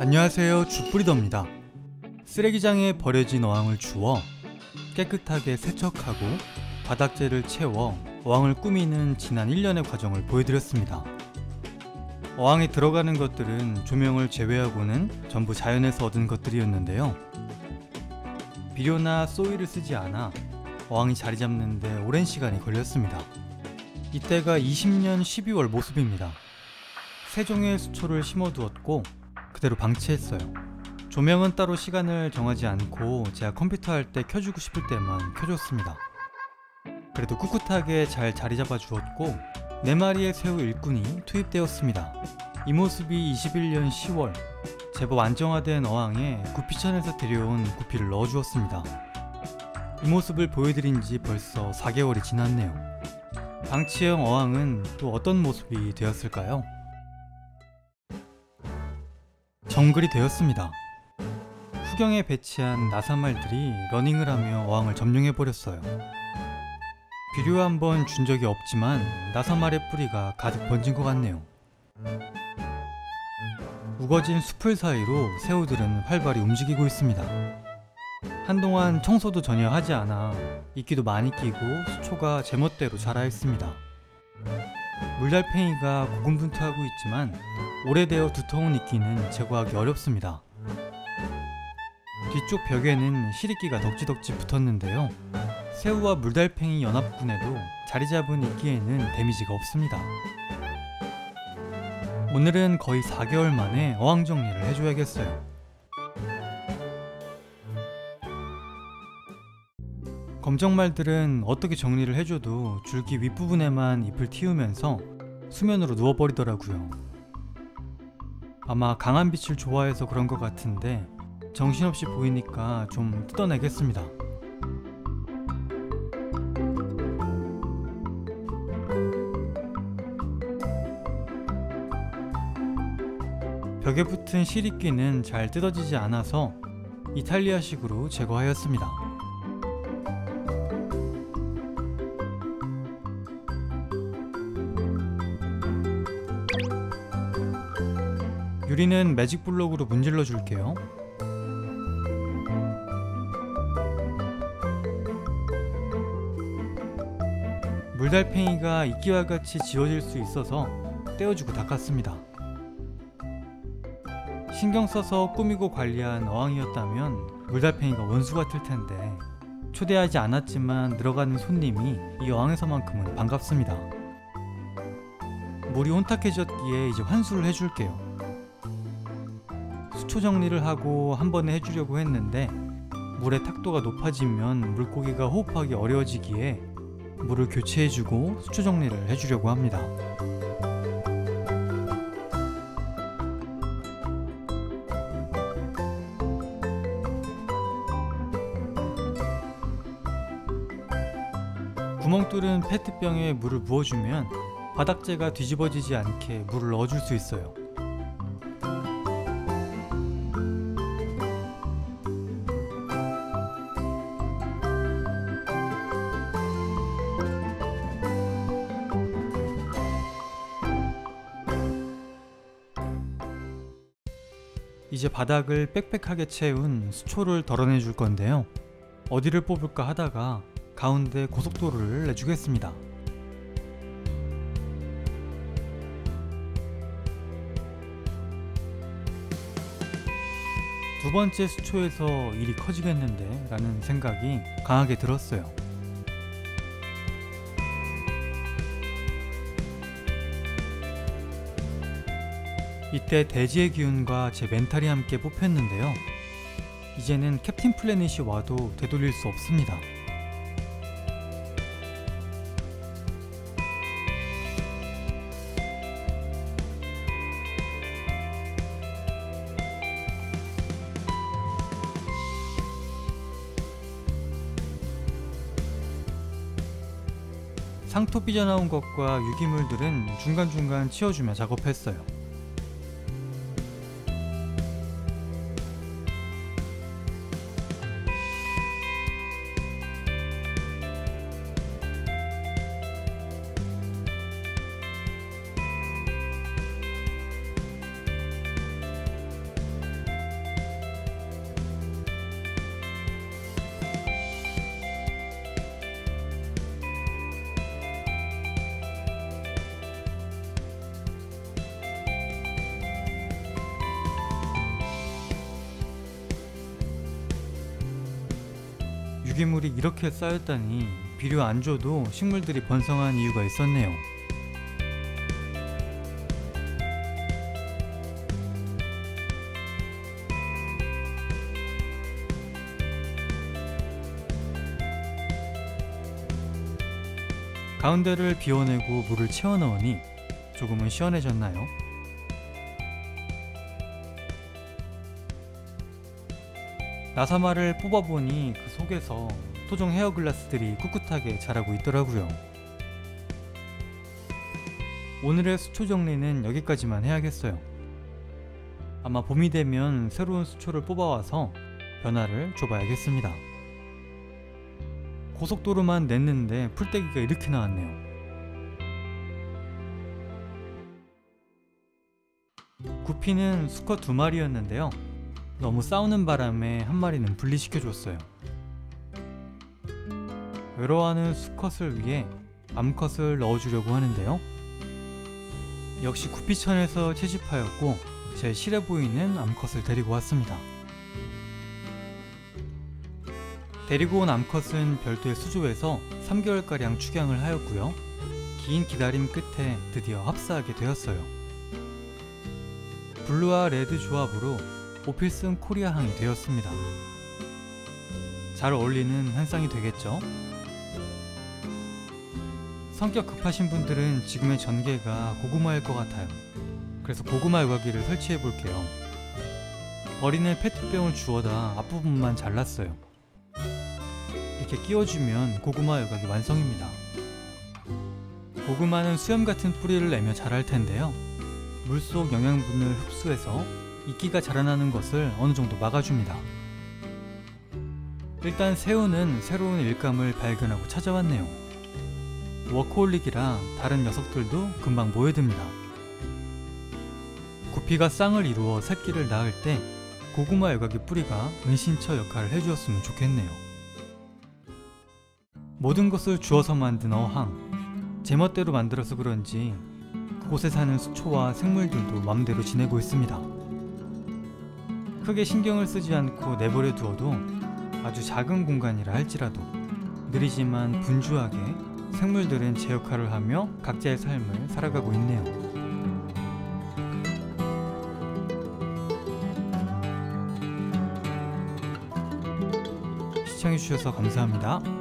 안녕하세요. 주뿌리더입니다. 쓰레기장에 버려진 어항을 주워 깨끗하게 세척하고 바닥재를 채워 어항을 꾸미는 지난 1년의 과정을 보여드렸습니다. 어항에 들어가는 것들은 조명을 제외하고는 전부 자연에서 얻은 것들이었는데요. 비료나 소일을 쓰지 않아 어항이 자리 잡는데 오랜 시간이 걸렸습니다. 이때가 20년 12월 모습입니다. 세종의 수초를 심어두었고 그대로 방치했어요. 조명은 따로 시간을 정하지 않고 제가 컴퓨터 할 때 켜주고 싶을 때만 켜줬습니다. 그래도 꿋꿋하게 잘 자리 잡아 주었고 4마리의 새우 일꾼이 투입되었습니다. 이 모습이 21년 10월 제법 안정화된 어항에 구피천에서 데려온 구피를 넣어 주었습니다. 이 모습을 보여드린 지 벌써 4개월이 지났네요. 방치형 어항은 또 어떤 모습이 되었을까요? 정글이 되었습니다. 후경에 배치한 나사말들이 러닝을 하며 어항을 점령해버렸어요. 비료 한 번 준 적이 없지만 나사말의 뿌리가 가득 번진 것 같네요. 우거진 숲을 사이로 새우들은 활발히 움직이고 있습니다. 한동안 청소도 전혀 하지 않아 이끼도 많이 끼고 수초가 제멋대로 자라 있습니다. 물달팽이가 고군분투하고 있지만 오래되어 두터운 이끼는 제거하기 어렵습니다. 뒤쪽 벽에는 시리끼가 덕지덕지 붙었는데요. 새우와 물달팽이 연합군에도 자리 잡은 이끼에는 데미지가 없습니다. 오늘은 거의 4개월 만에 어항 정리를 해줘야겠어요. 검정말들은 어떻게 정리를 해줘도 줄기 윗부분에만 잎을 틔우면서 수면으로 누워버리더라고요. 아마 강한 빛을 좋아해서 그런 것 같은데 정신없이 보이니까 좀 뜯어내겠습니다. 벽에 붙은 시리끼는 잘 뜯어지지 않아서 이탈리아식으로 제거하였습니다. 유리는 매직 블록으로 문질러 줄게요. 물달팽이가 이끼와 같이 지워질 수 있어서 떼어주고 닦았습니다. 신경 써서 꾸미고 관리한 어항이었다면 물달팽이가 원수 같을 텐데 초대하지 않았지만 늘어가는 손님이 이 어항에서만큼은 반갑습니다. 물이 혼탁해졌기에 이제 환수를 해줄게요. 수초 정리를 하고 한 번에 해주려고 했는데 물의 탁도가 높아지면 물고기가 호흡하기 어려워지기에 물을 교체해주고 수초 정리를 해주려고 합니다. 구멍 뚫은 페트병에 물을 부어주면 바닥재가 뒤집어지지 않게 물을 넣어줄 수 있어요. 이제 바닥을 빽빽하게 채운 수초를 덜어내 줄 건데요. 어디를 뽑을까 하다가 가운데 고속도로를 내주겠습니다. 두 번째 수초에서 일이 커지겠는데 라는 생각이 강하게 들었어요. 이때 대지의 기운과 제 멘탈이 함께 뽑혔는데요. 이제는 캡틴 플래닛이 와도 되돌릴 수 없습니다. 상토 삐져나온 것과 유기물들은 중간중간 치워주며 작업했어요. 유기물이 이렇게 쌓였다니 비료 안 줘도 식물들이 번성한 이유가 있었네요. 가운데를 비워내고 물을 채워 넣으니 조금은 시원해졌나요? 나사마를 뽑아보니 그 속에서 토종 헤어글라스들이 꿋꿋하게 자라고 있더라고요. 오늘의 수초 정리는 여기까지만 해야겠어요. 아마 봄이 되면 새로운 수초를 뽑아와서 변화를 줘봐야겠습니다. 고속도로만 냈는데 풀떼기가 이렇게 나왔네요. 구피는 수컷 두 마리였는데요. 너무 싸우는 바람에 한 마리는 분리시켜줬어요. 외로워하는 수컷을 위해 암컷을 넣어주려고 하는데요. 역시 구피천에서 채집하였고 제 실해 보이는 암컷을 데리고 왔습니다. 데리고 온 암컷은 별도의 수조에서 3개월가량 축양을 하였고요. 긴 기다림 끝에 드디어 합사하게 되었어요. 블루와 레드 조합으로 오 필승 코리아항이 되었습니다. 잘 어울리는 한 쌍이 되겠죠? 성격 급하신 분들은 지금의 전개가 고구마일 것 같아요. 그래서 고구마 여과기를 설치해 볼게요. 버리는 페트병을 주워다 앞부분만 잘랐어요. 이렇게 끼워주면 고구마 요각이 완성입니다. 고구마는 수염 같은 뿌리를 내며 자랄 텐데요. 물속 영양분을 흡수해서 이끼가 자라나는 것을 어느 정도 막아줍니다. 일단 새우는 새로운 일감을 발견하고 찾아왔네요. 워크홀릭이라 다른 녀석들도 금방 모여듭니다. 구피가 쌍을 이루어 새끼를 낳을 때 고구마 열각의 뿌리가 은신처 역할을 해주었으면 좋겠네요. 모든 것을 주워서 만든 어항 제멋대로 만들어서 그런지 그곳에 사는 수초와 생물들도 맘대로 지내고 있습니다. 크게 신경을 쓰지 않고 내버려 두어도 아주 작은 공간이라 할지라도 느리지만 분주하게 생물들은 제 역할을 하며 각자의 삶을 살아가고 있네요. 시청해주셔서 감사합니다.